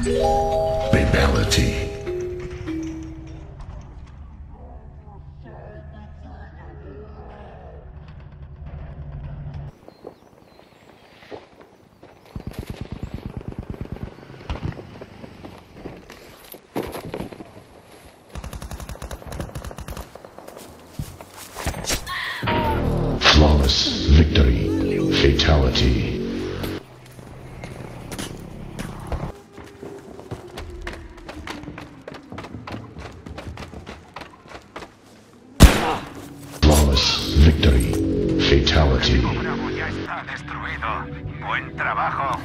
Fatality. Flawless victory. Fatality. Victory. Fatality. Bravo ya está destruido. Buen trabajo.